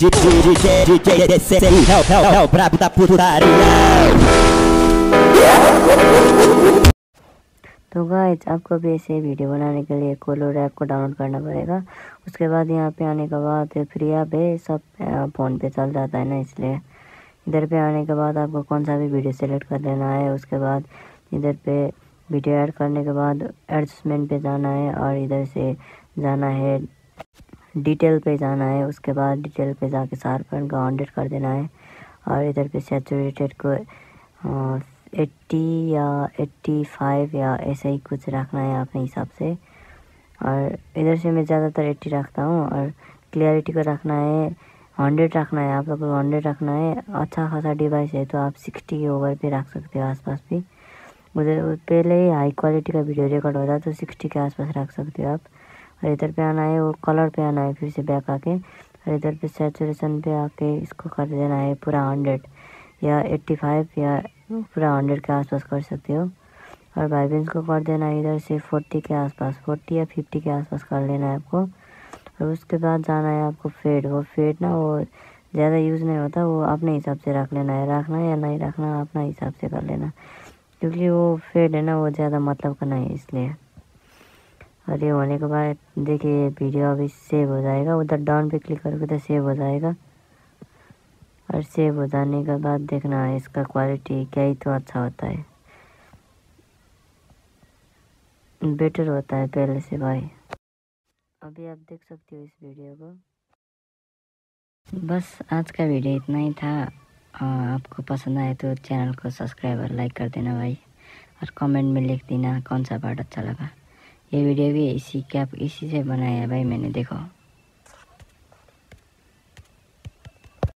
DJ, DJ, DC, é o, é o, é o brabo da putaria. तो guys आपको भी ऐसे वीडियो बनाने के लिए कोलोर ऐप को डाउनलोड करना पड़ेगा उसके बाद यहाँ पे आने के बाद फ्री ऐप है सब फ़ोन पे चल जाता है ना इसलिए इधर पे आने के बाद आपको कौन सा भी वीडियो सेलेक्ट कर लेना है उसके बाद इधर पे वीडियो ऐड करने के बाद एडजस्टमेंट पे जाना है और इधर से जाना है डिटेल पे जाना है, उसके बाद डिटेल पे जाके शार्पन का हंड्रेड कर देना है। और इधर पे सेचुरेटेड को एट्टी या एट्टी फाइव या ऐसा ही कुछ रखना है अपने हिसाब से। और इधर से मैं ज़्यादातर एट्टी रखता हूँ और क्लियरिटी को रखना है हंड्रेड रखना है, आप लोग को हंड्रेड रखना है। अच्छा खासा डिवाइस है तो आप सिक्सटी ओवर पे रख सकते हो आसपास भी। उधर, पहले ही हाई क्वालिटी का वीडियो रिकॉर्ड होता है तो सिक्सटी के आसपास रख सकते हो आप। और इधर पे आना है वो कलर पे आना है फिर से बैक आके। और इधर पे सेचुरेशन पे आके इसको कर देना है पूरा हंड्रेड या एट्टी फाइव या पूरा हंड्रेड के आसपास कर सकते हो। और वाइब्रेंस को कर देना है इधर से फोर्टी के आसपास फोर्टी या फिफ्टी के आसपास कर लेना है आपको। और उसके बाद जाना है आपको फेड वो फेड ना वो ज़्यादा यूज़ नहीं होता, वो अपने हिसाब से रख लेना है। रखना या नहीं रखना, अपना हिसाब से कर लेना। क्योंकि वो फेड है ना, वो ज़्यादा मतलब का नहीं है इसलिए। और ये होने के बाद देखिए वीडियो अभी सेव हो जाएगा। उधर डाउन पे क्लिक करोगे तो सेव हो जाएगा। और सेव हो जाने के बाद देखना इसका क्वालिटी क्या ही तो अच्छा होता है। बेटर होता है पहले से भाई। अभी आप देख सकते हो इस वीडियो को। बस आज का वीडियो इतना ही था। आपको पसंद आए तो चैनल को सब्सक्राइब और लाइक कर देना भाई। और कमेंट में लिख देना कौन सा पार्ट अच्छा लगा। ये वीडियो भी इसी कैप इसी से बनाया है भाई मैंने देखो।